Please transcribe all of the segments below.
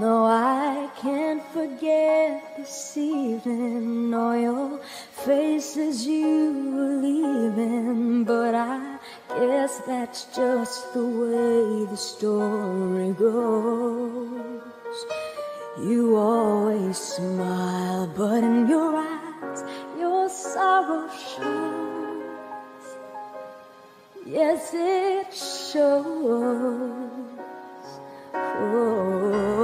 No, I can't forget this evening or your face as you were leaving, but I guess that's just the way the story goes. You always smile, but in your eyes your sorrow shows. Yes, it shows. Oh.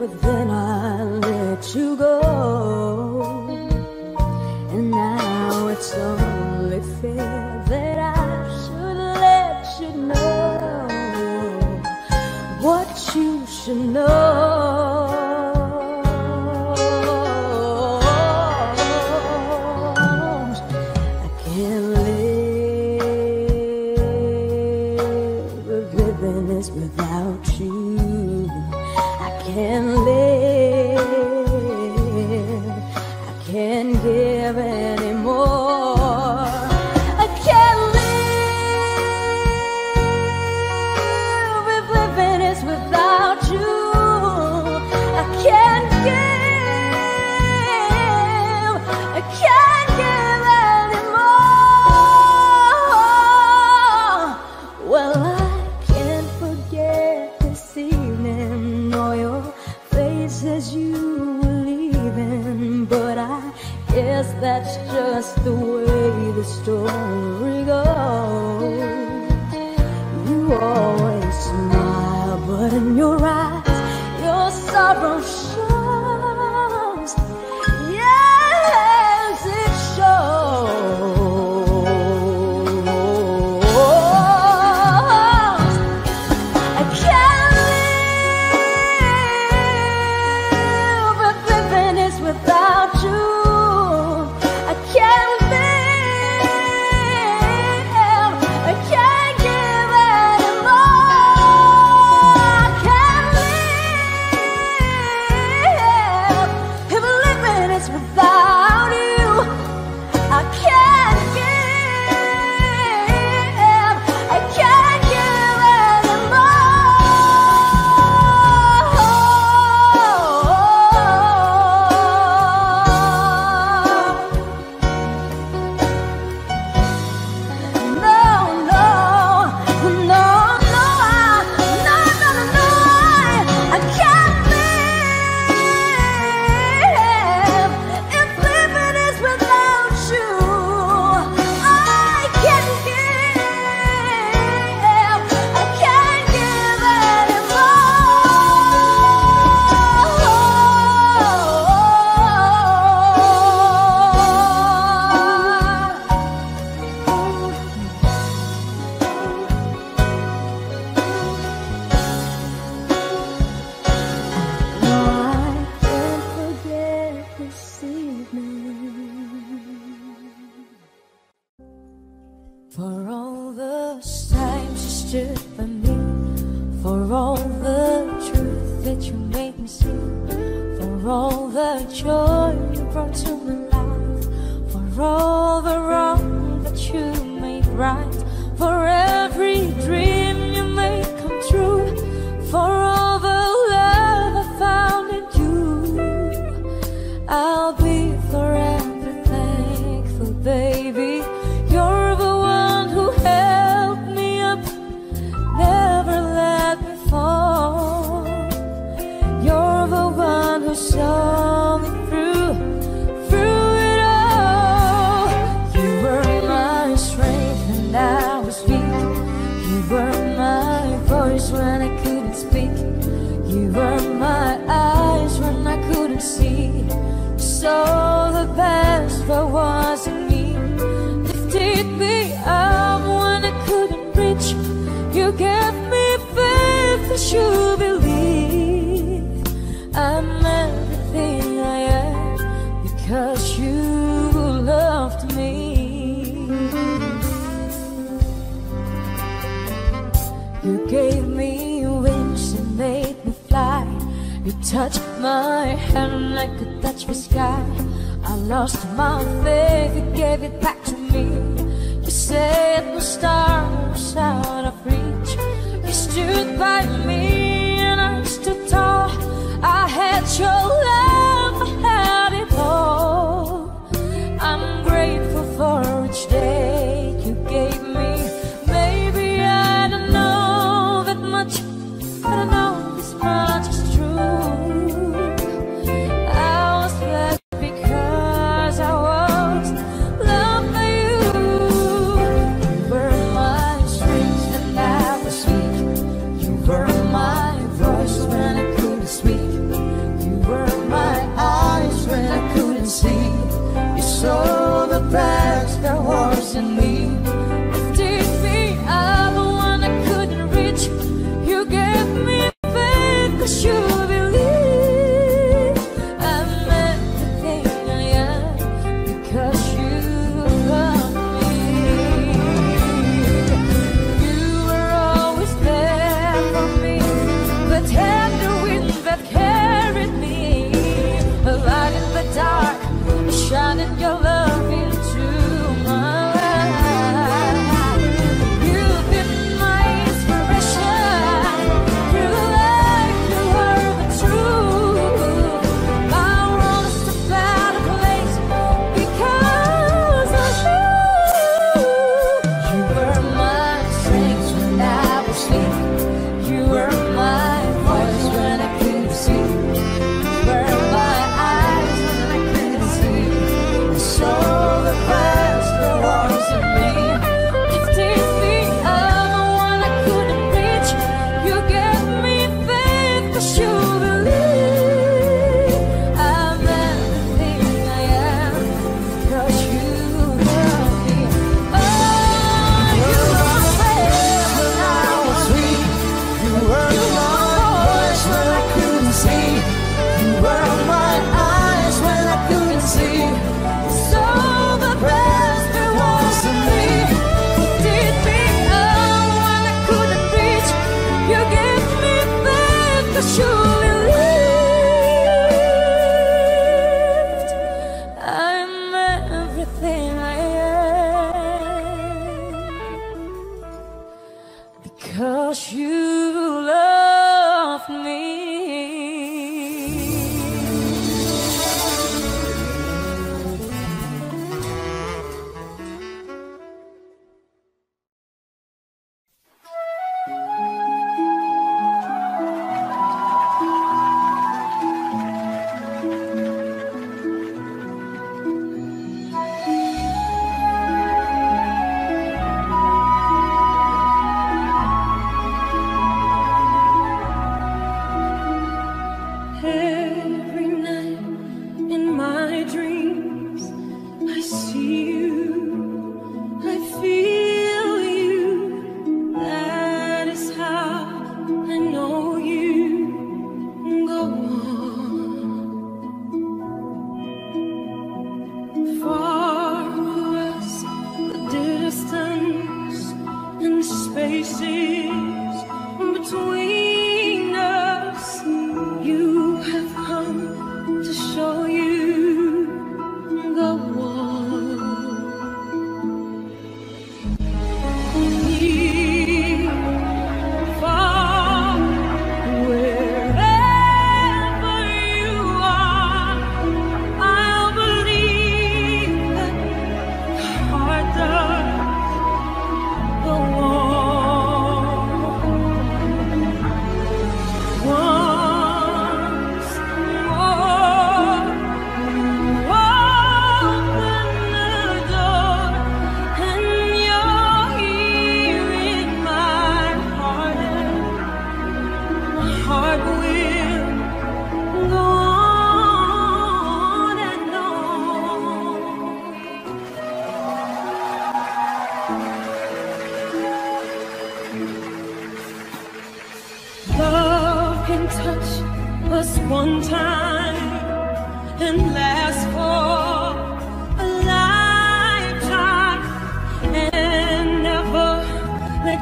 but then I let you go. And now it's only fair that I should let you know what you should know. to gave me wings and made me fly. You touched my hand like a touch the sky. I lost my faith, you gave it back to me. You said the star was out of reach. You stood by me and I stood tall. I had your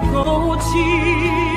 꽃이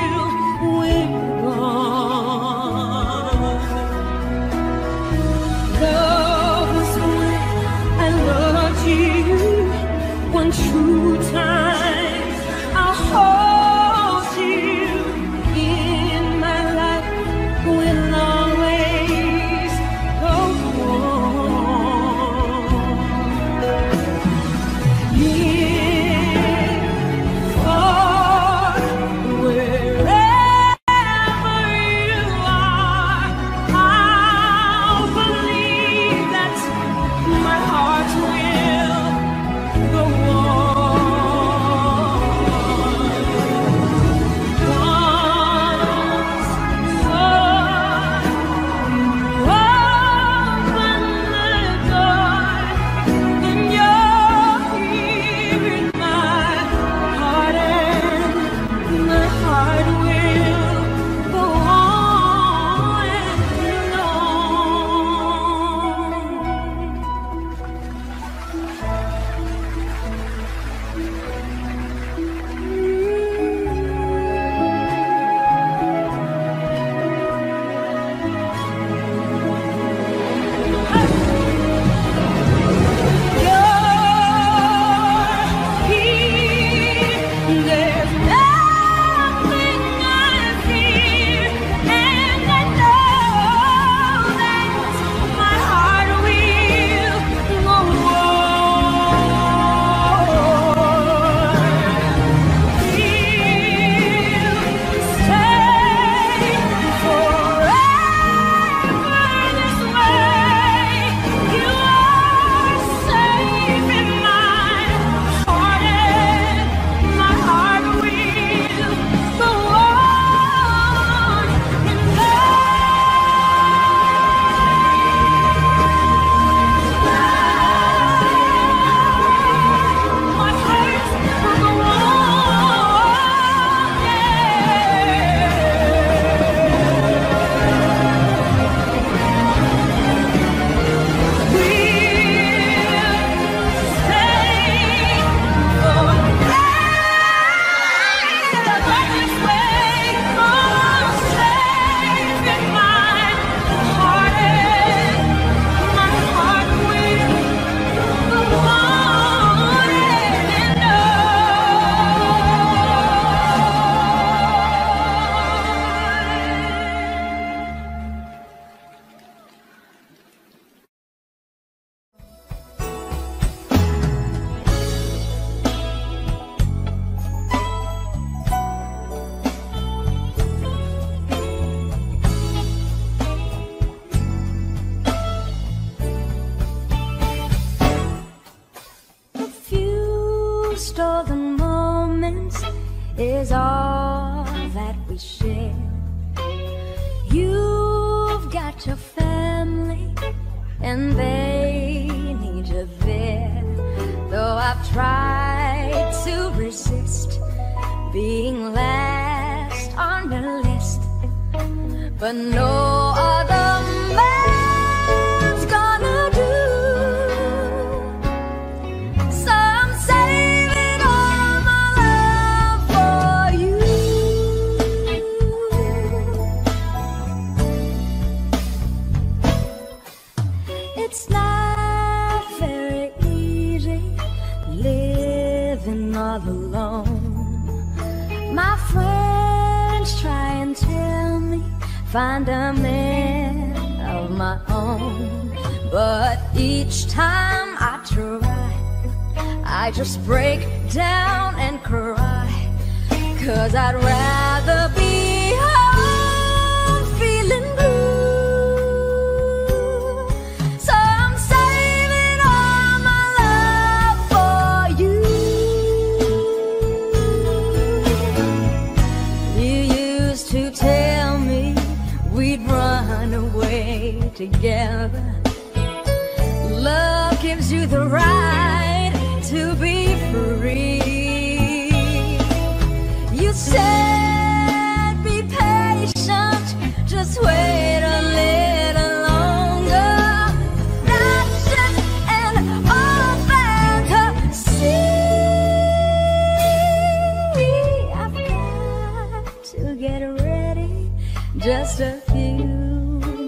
just a few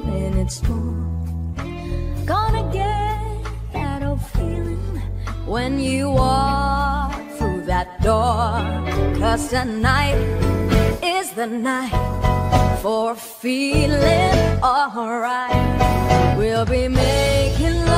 minutes more. Gonna get that old feeling when you walk through that door. Cause tonight is the night for feeling alright. We'll be making love.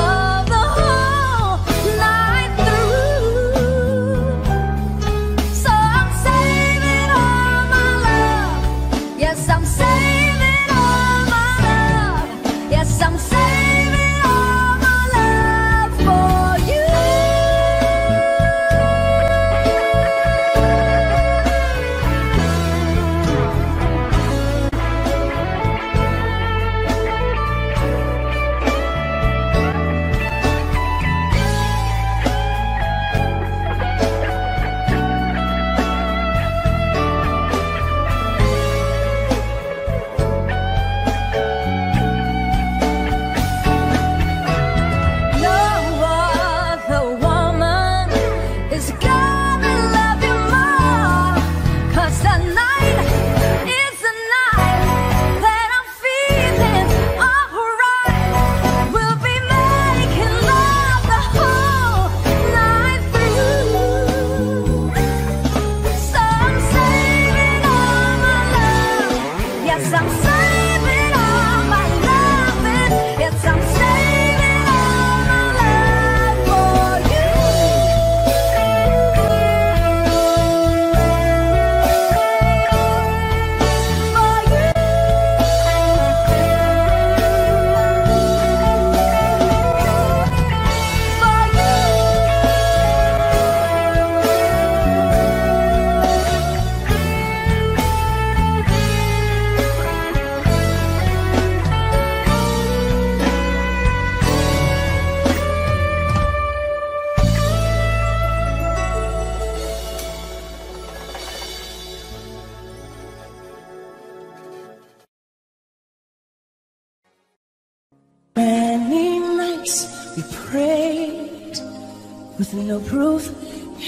no proof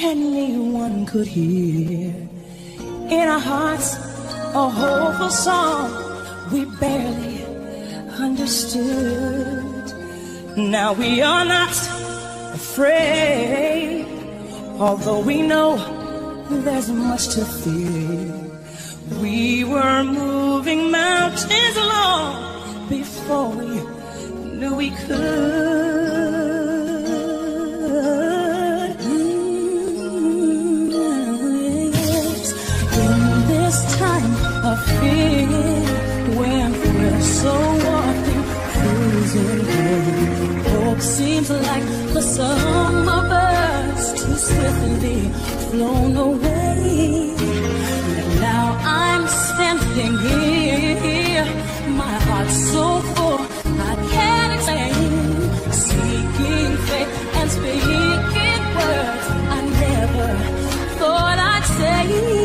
anyone could hear. In our hearts, a hopeful song we barely understood. Now we are not afraid, although we know there's much to fear. We were moving mountains long before we knew we could. when we're so often losing. Hope seems like the summer birds too swiftly blown away. But now I'm standing here, my heart so full I can't. Seeking faith and speaking words I never thought I'd say.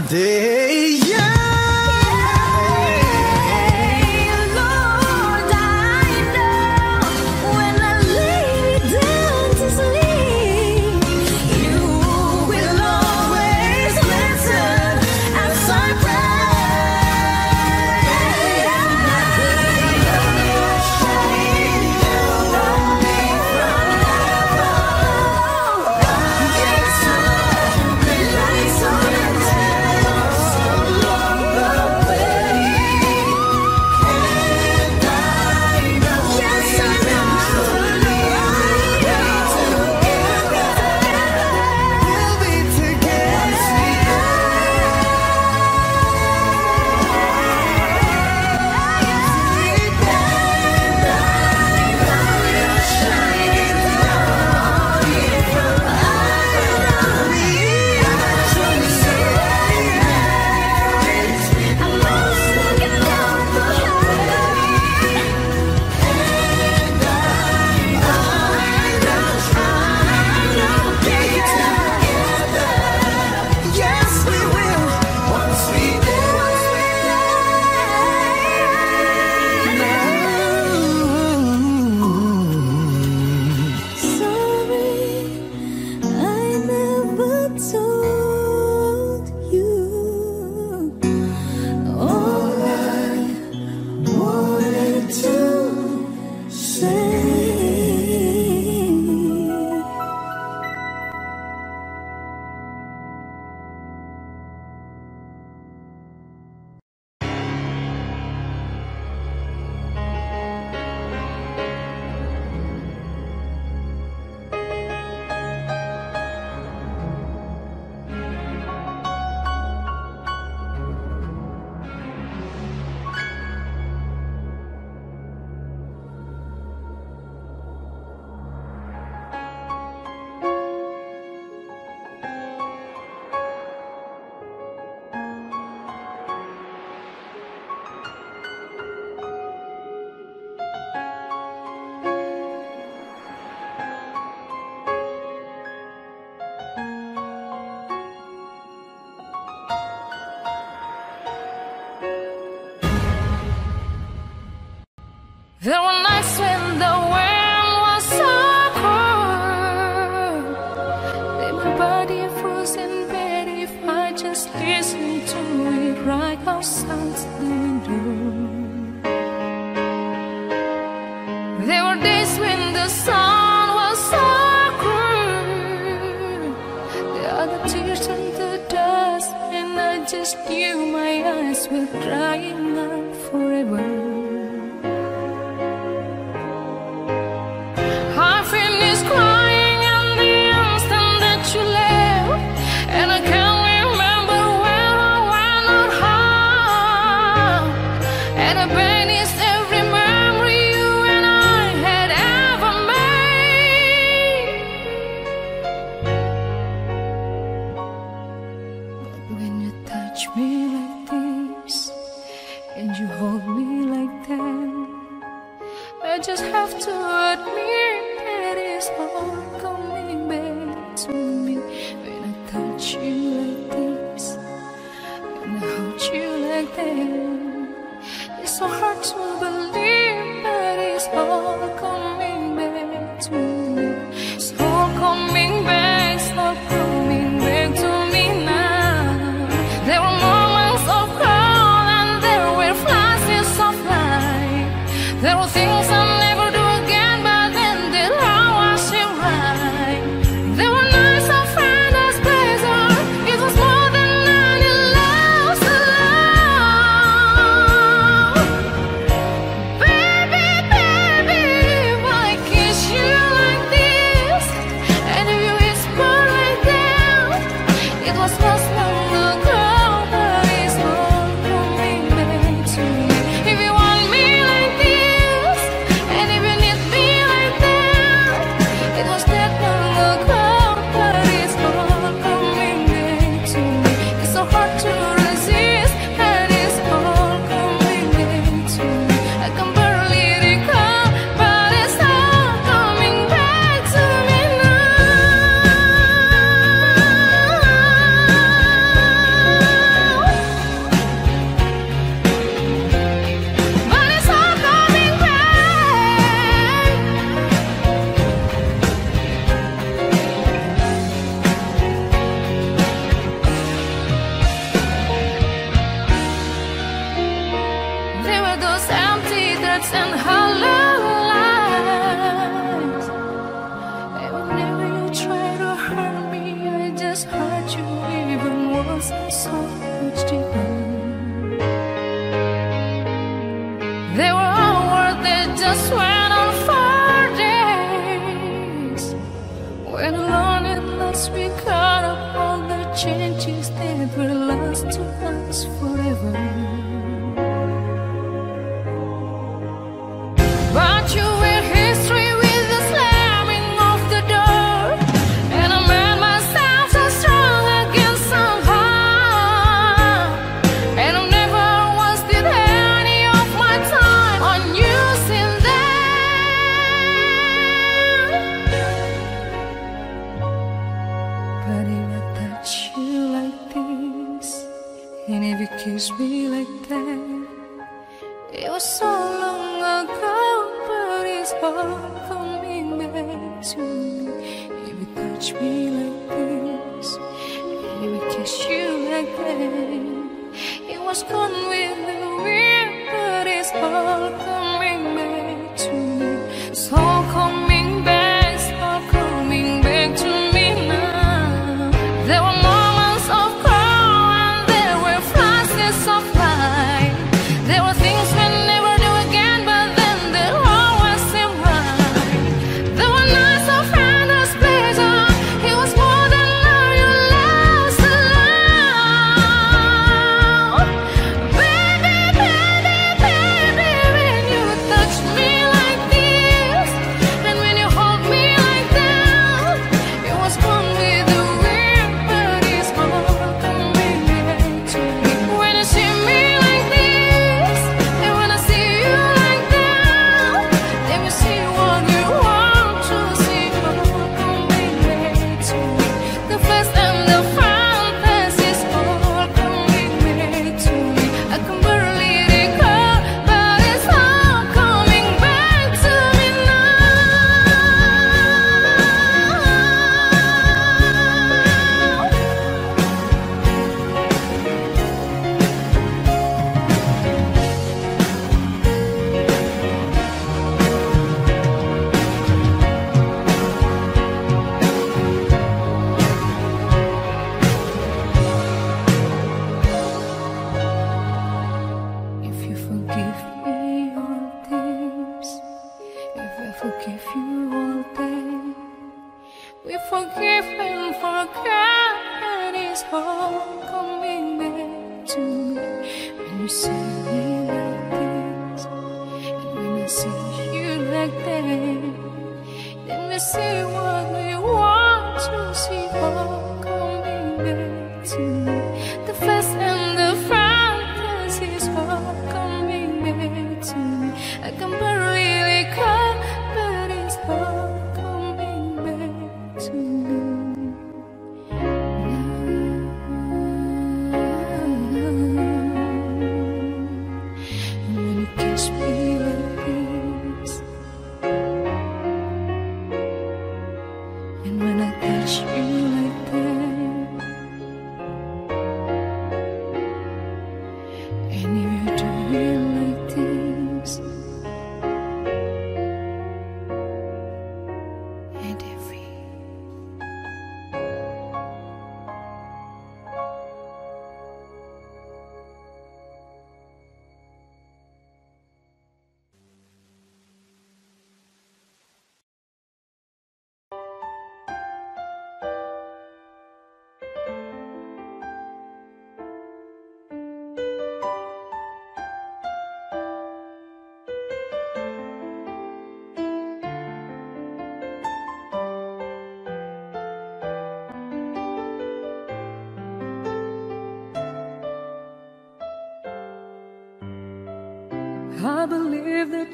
day There were nights when the world was so cold That my body froze in bed. If I just listened to it right outside the window. There were days when the sun was so cruel There are the tears and the dust And I just knew my eyes were drying.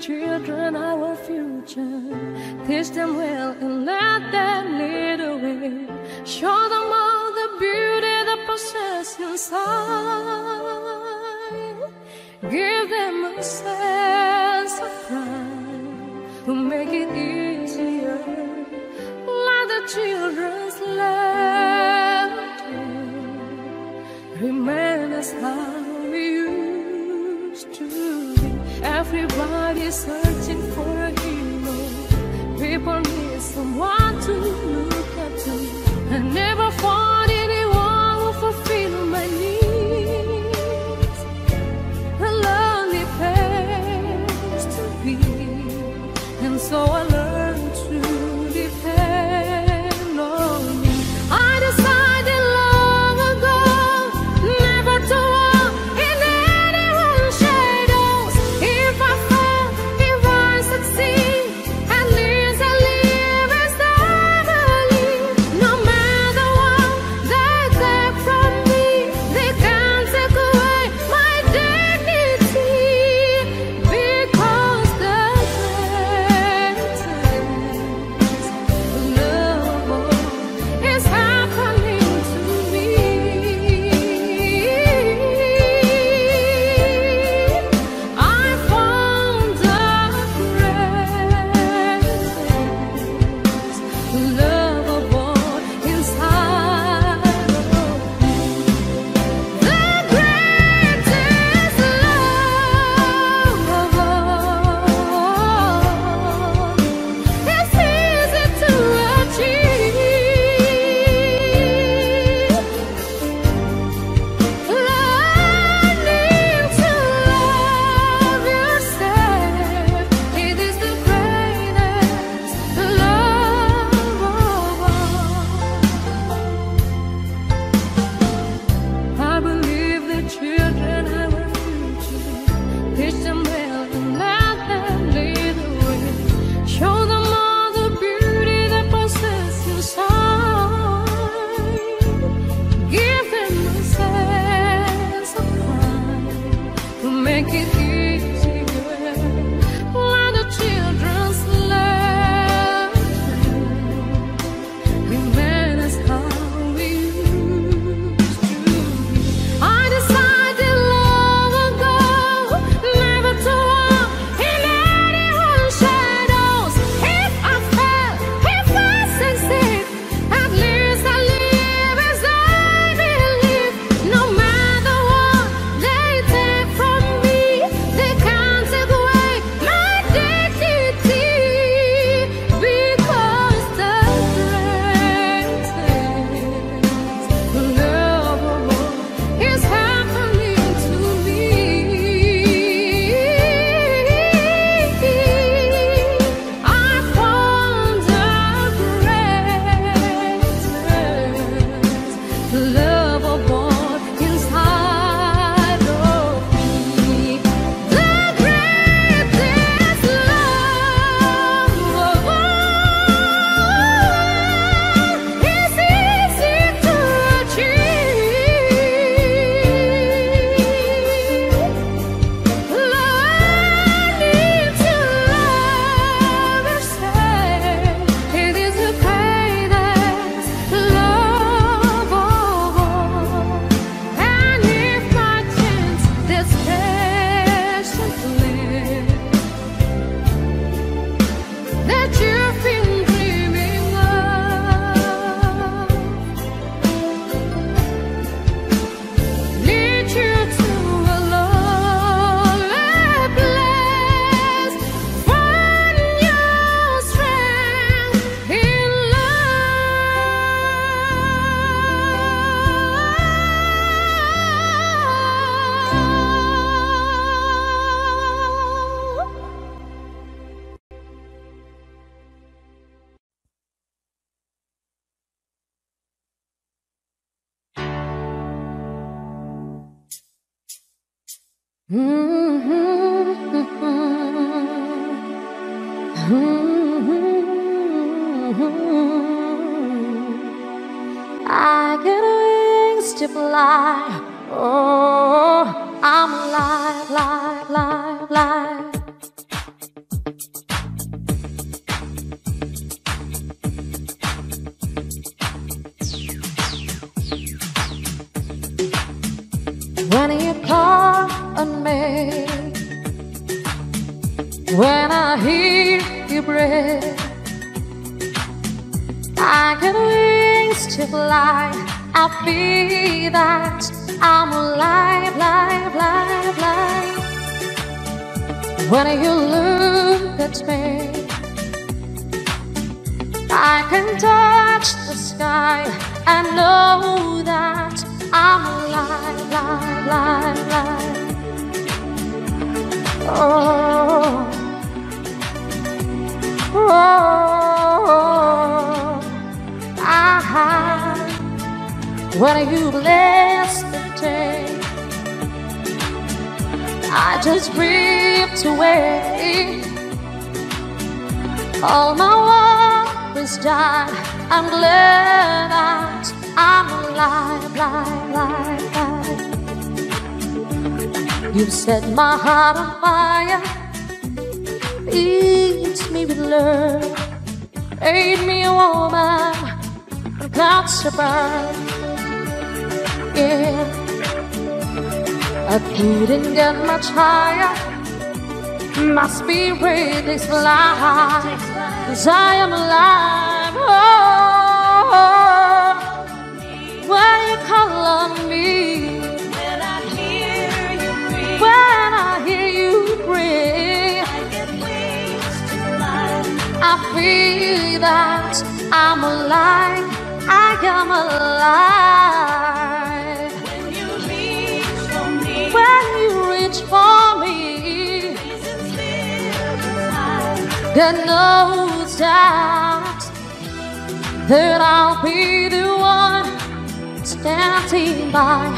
children our future. Teach them well and let them lead away. Show them all the beauty that possesses inside. When you call on me, when I hear you breathe, I get wings to fly. I feel that I'm alive, live, live, alive. When you look at me, I can touch the sky and know that I'm alive, live, live, live. Oh, oh, ah, when you bless the day, I just ripped away all my worries died. I'm glad that I'm alive, alive, alive, alive. You set my heart on fire, feeds me with love, made me a woman from clouds above. Yeah, I couldn't get much higher. My spirit is fly, cause I am alive. Oh, when you call on me, I feel that I'm alive. I am alive. When you reach for me, When you reach for me, reasons live inside. God knows that that I'll be the one standing by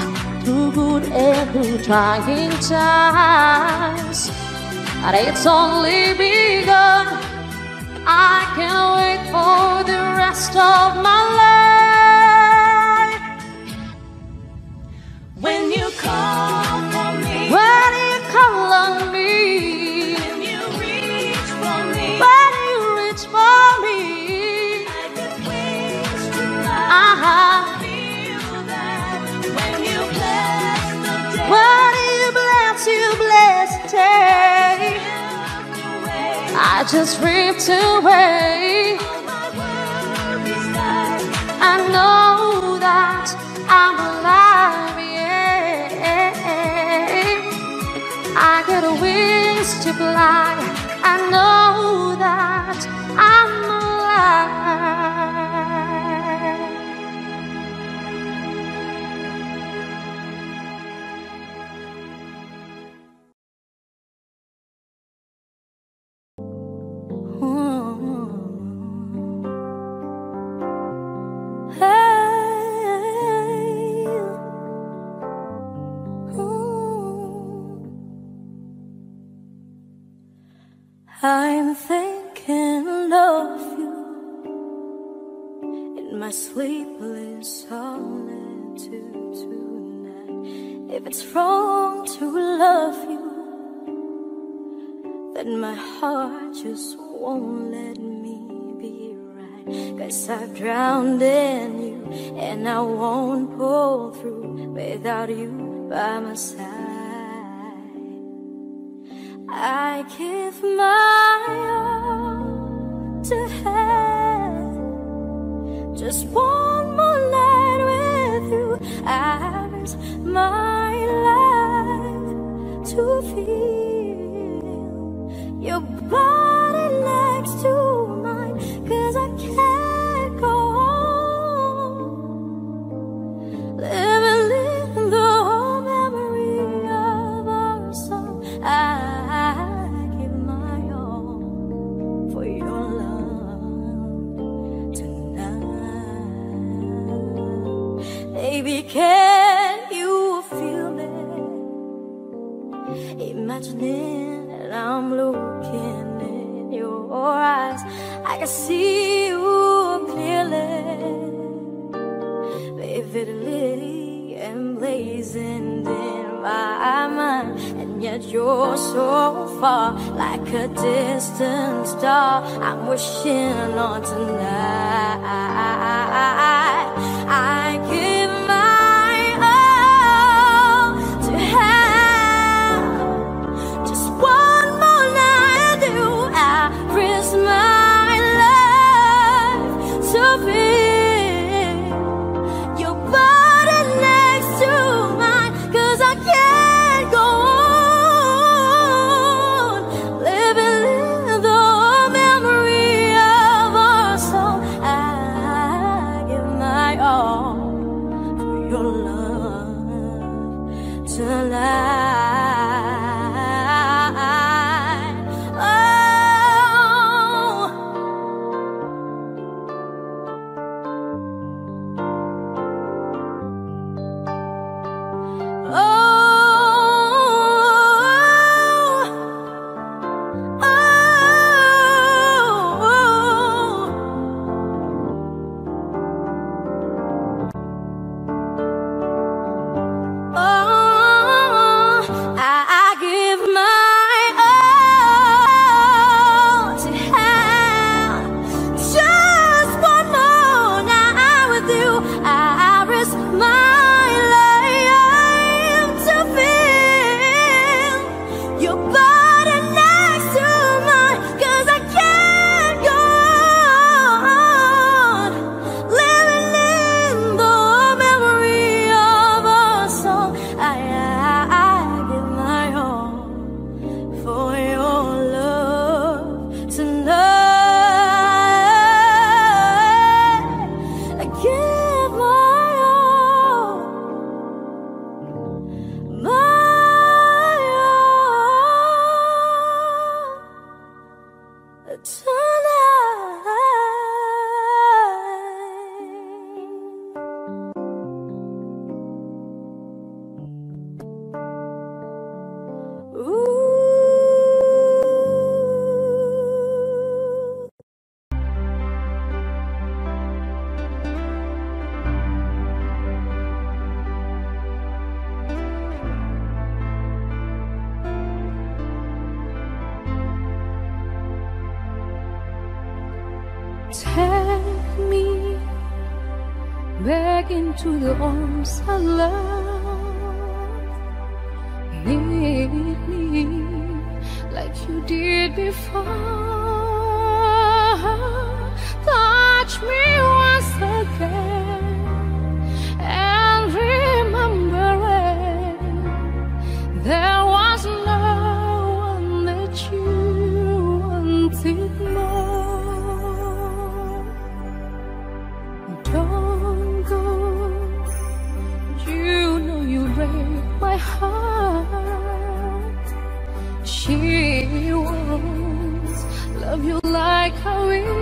through good and through trying times. And it's only begun. I can't wait for the rest of my life. When you call I just ripped away. I know that I'm alive, yeah. I get wings to fly. I know that I'm then my heart just won't let me be right. Cause I've drowned in you and I won't pull through without you by my side. I give my all to have just one more night with you. I risk my life to feel your you're so far, like a distant star. I'm wishing on tonight. arms love Need me like you did before. Touch me. love you like how we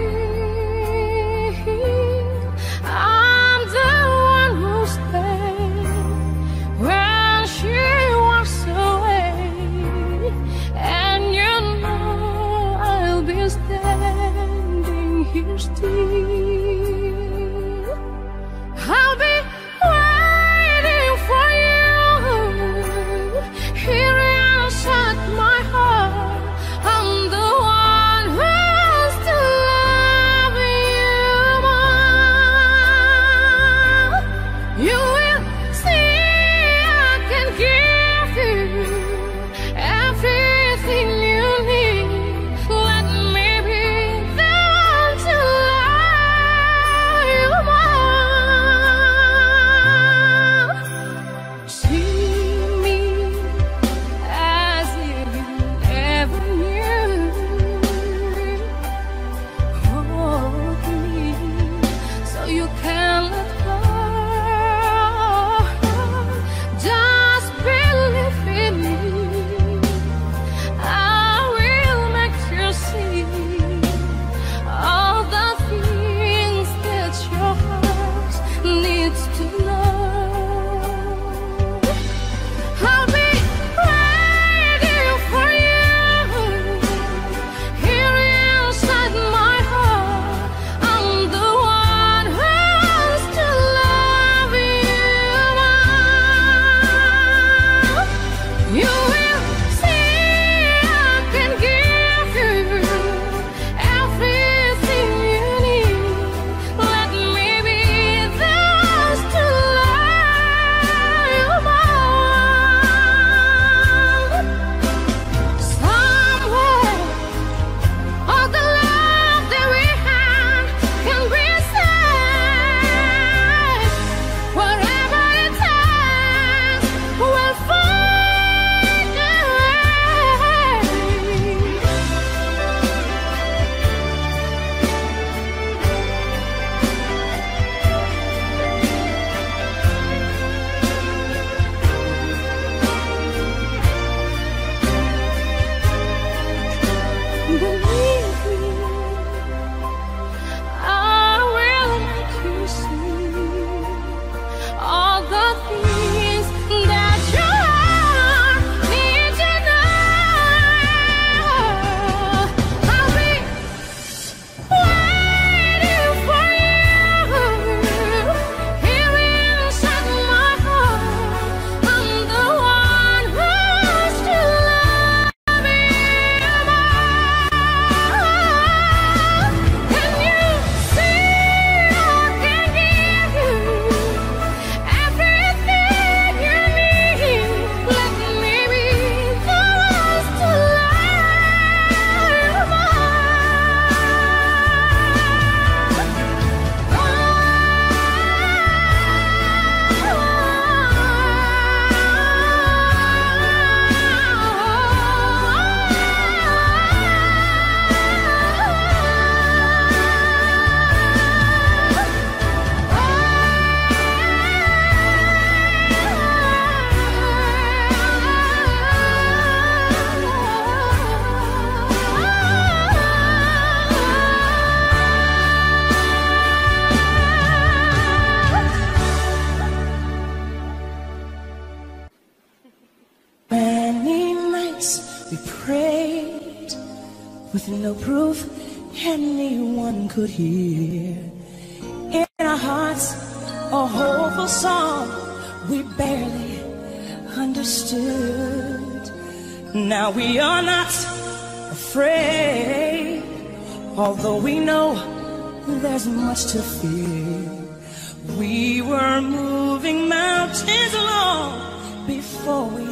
mountains along before we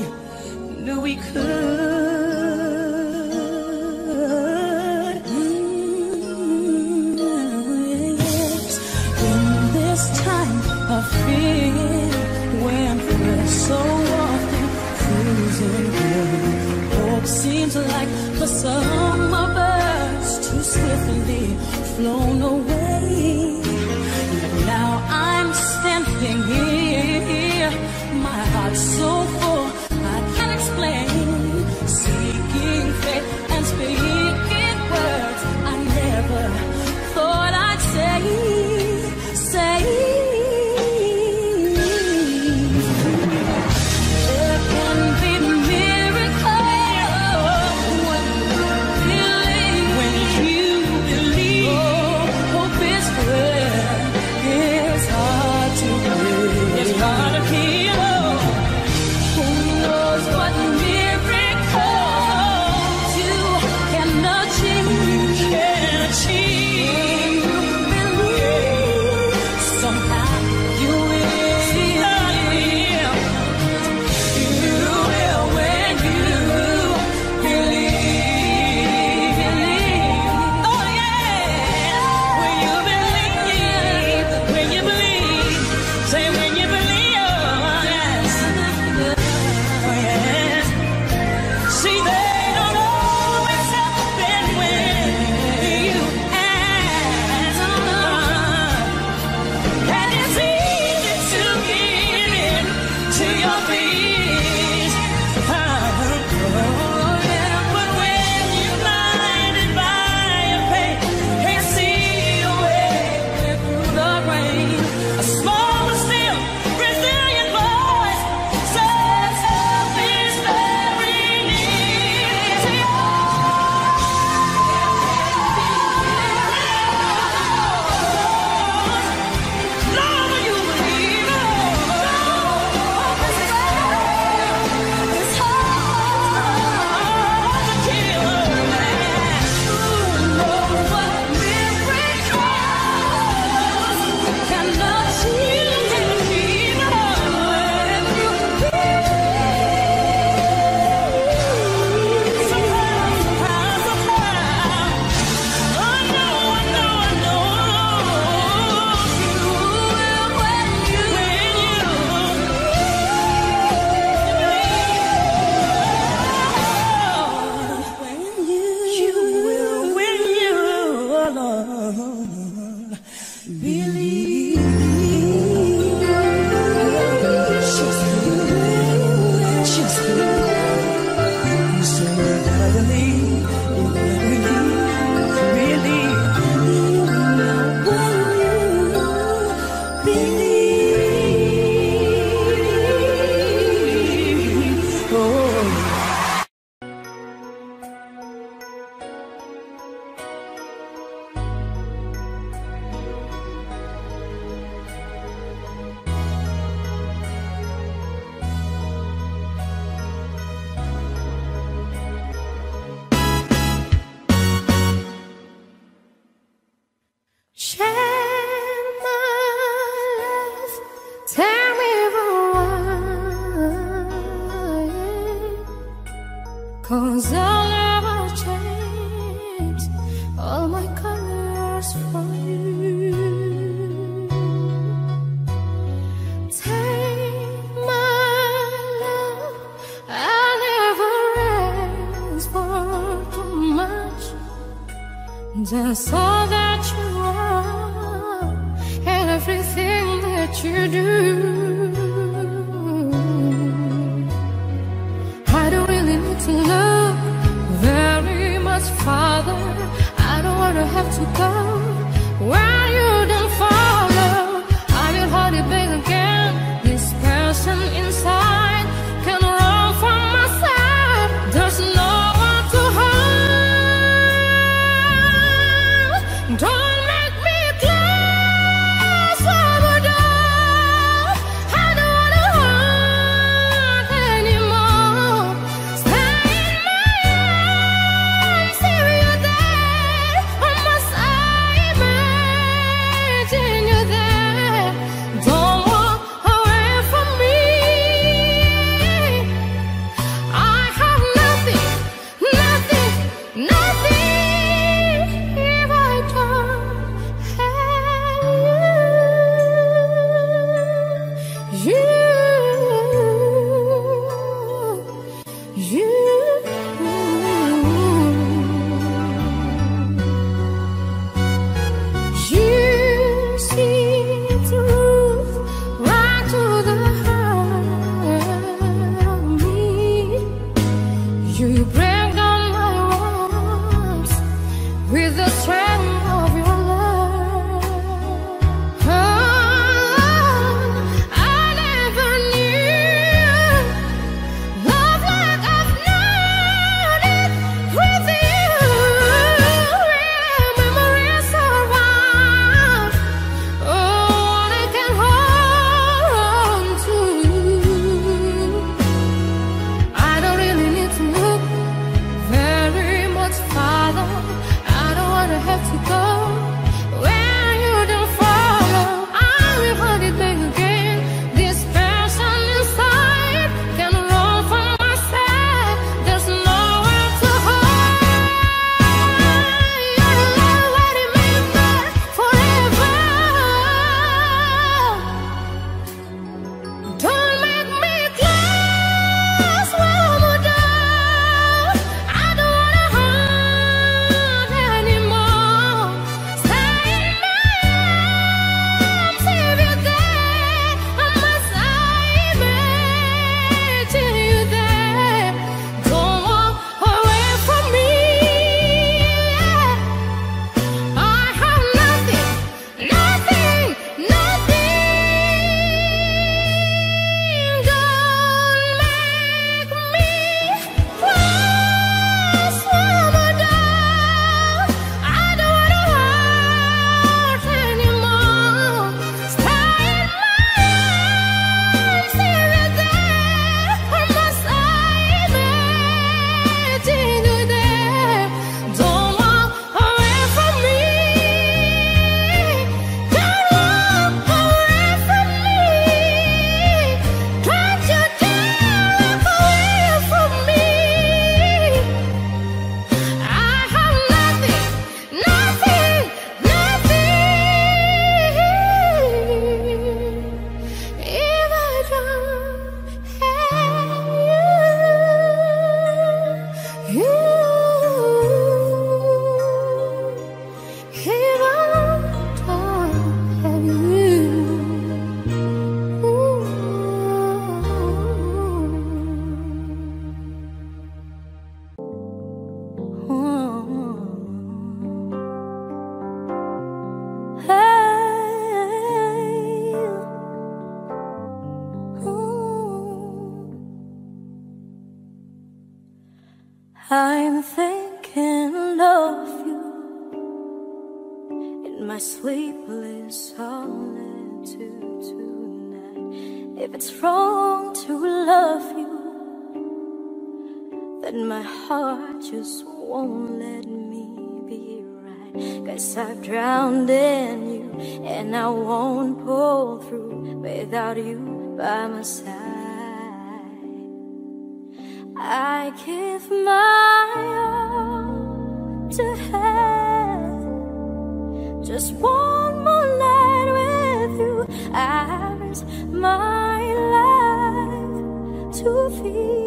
knew we could. In this time of fear, when we're so often losing hope seems like the summer birds too swiftly flown away. through without you by my side. I give my all to have just one more night with you. I risk my life to feel.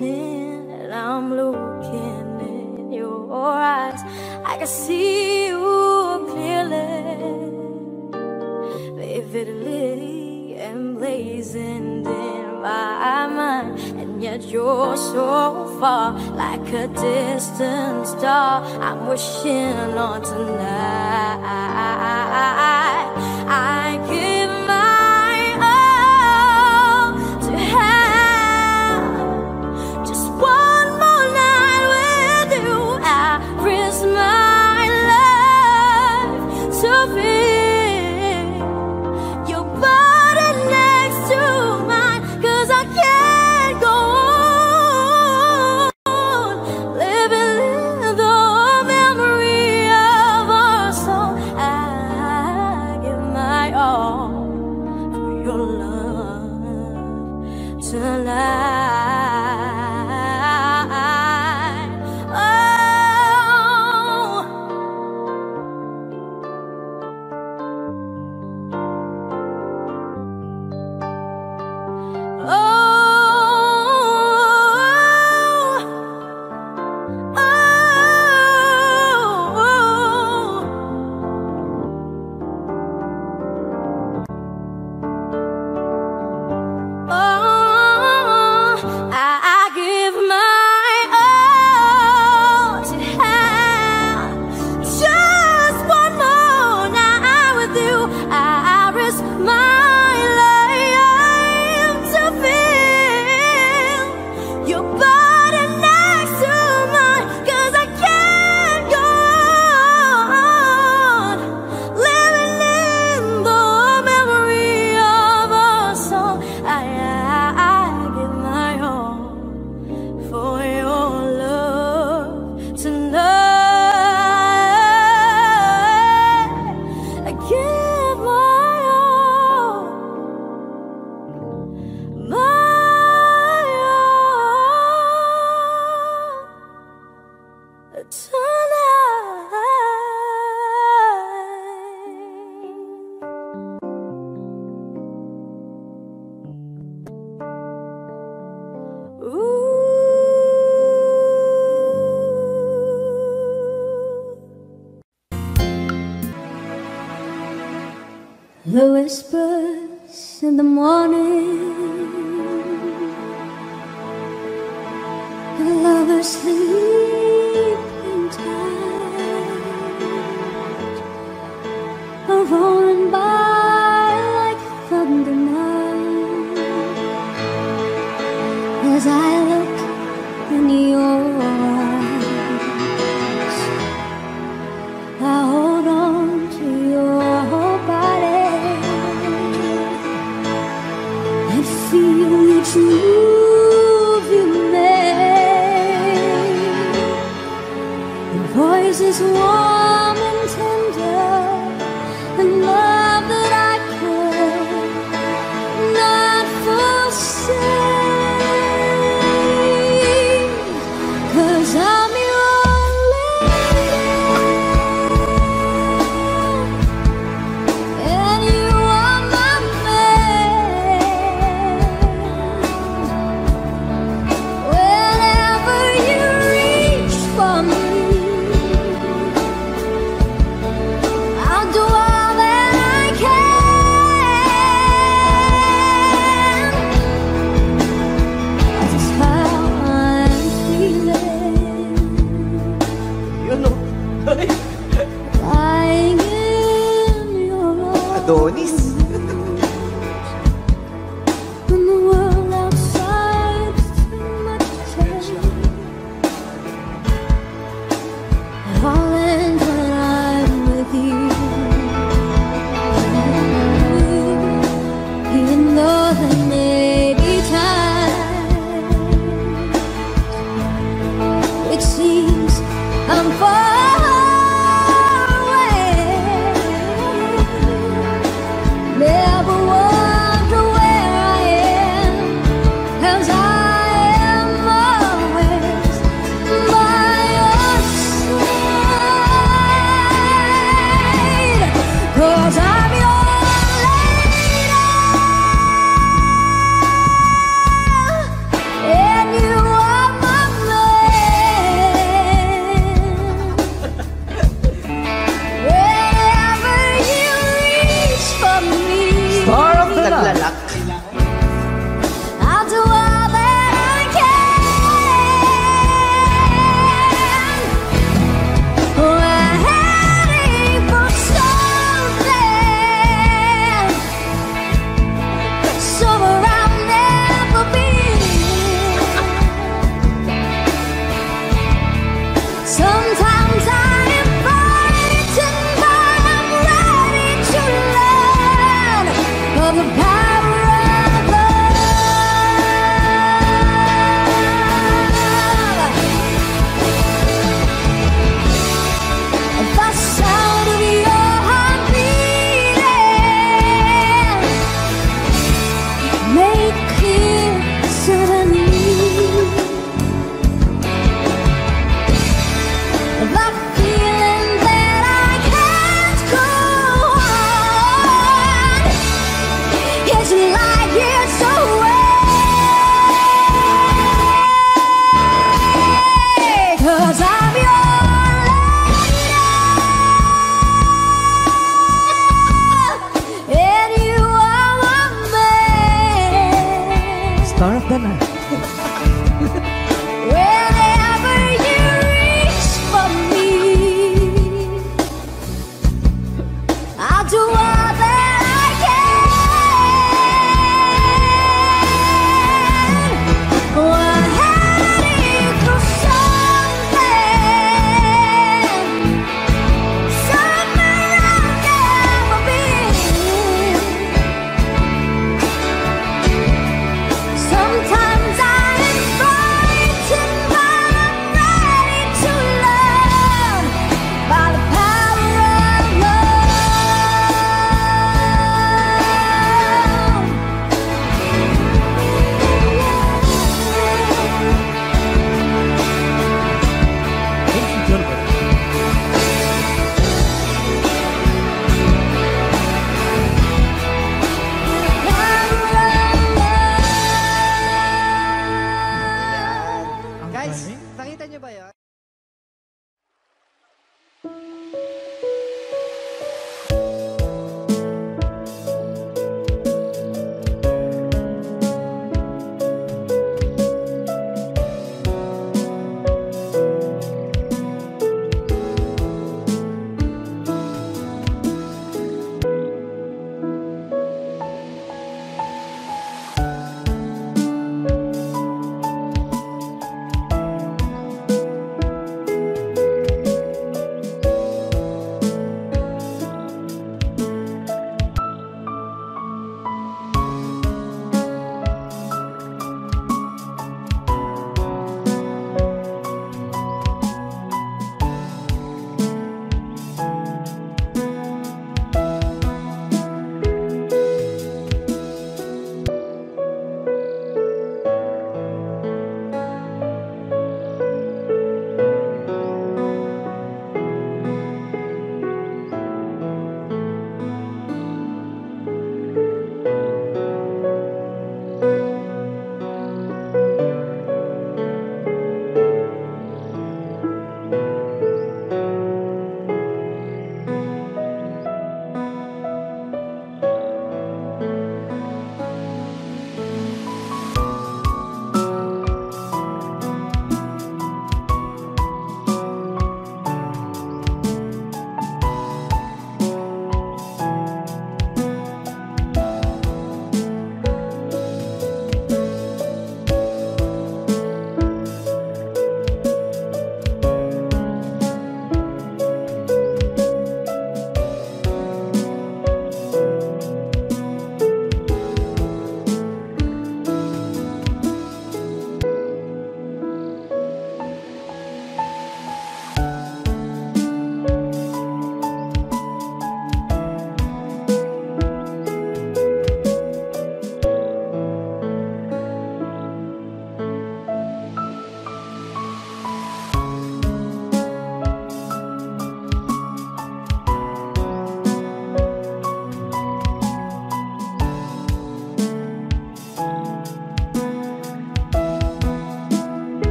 listening, I'm looking in your eyes. I can see you clearly, vividly, emblazoned in my mind. And yet you're so far, like a distant star. I'm wishing on tonight. Cause I love